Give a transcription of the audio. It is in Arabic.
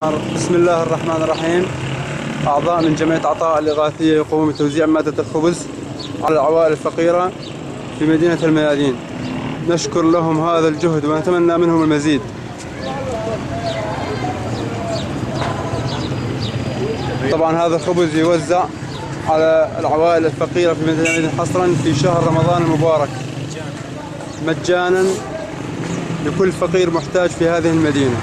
بسم الله الرحمن الرحيم. أعضاء من جمعية عطاء الإغاثية يقومون بتوزيع مادة الخبز على العوائل الفقيرة في مدينة الميادين. نشكر لهم هذا الجهد ونتمنى منهم المزيد. طبعا هذا الخبز يوزع على العوائل الفقيرة في مدينة الميادين حصرا في شهر رمضان المبارك. مجانا لكل فقير محتاج في هذه المدينة.